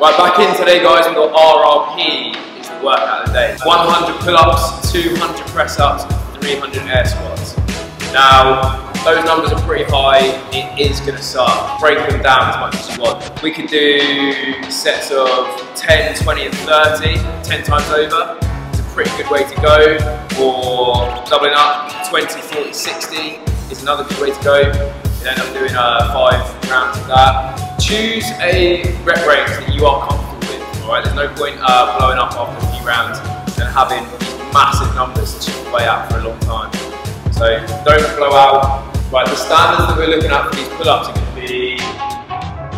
Right, back in today guys, we've got RRP, is the workout of the day. 100 pull-ups, 200 press-ups, 300 air squats. Now, those numbers are pretty high, it is to suck. Break them down as much as you want. We could do sets of 10, 20 and 30, 10 times over. It's a pretty good way to go. Or doubling up, 20, 40, 60 is another good way to go. You end up doing uh, five rounds of that. Choose a rep range that you are comfortable with, alright? There's no point uh, blowing up after a few rounds and having massive numbers to play out for a long time. So don't blow out. Right, the standards that we're looking at for these pull-ups are going to be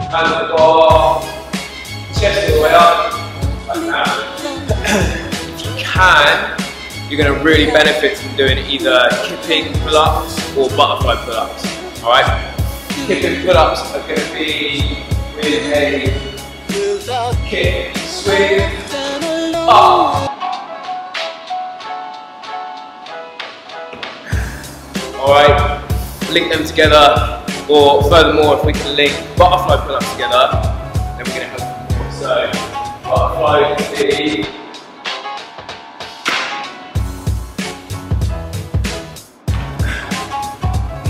hands at the bar, chest all the way up, like that. if you can, you're going to really benefit from doing either kipping pull-ups or butterfly pull-ups. All right, kipping pull-ups are going to be with a kick, swing, up. Ah. Alright, link them together, or furthermore, if we can link butterfly pull-ups together, then we're going to have more. So, butterfly would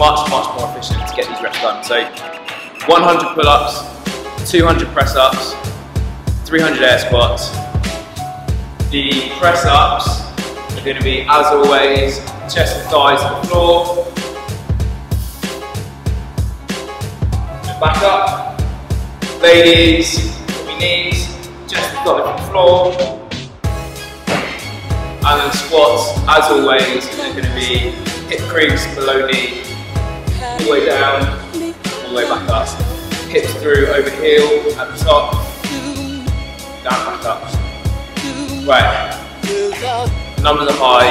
much, much more efficient to get these reps done. So, 100 pull-ups, 200 press-ups, 300 air squats. The press-ups are going to be, as always, chest and thighs on the floor. Back up. Ladies, your knees, chest and thighs on the floor. And then squats, as always, they're going to be hip crease below knee, all the way down, all the way back up. Hips through over heel at the top, down back up. Right, numbers are high,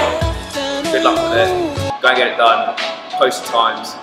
good luck with it, go and get it done, post times,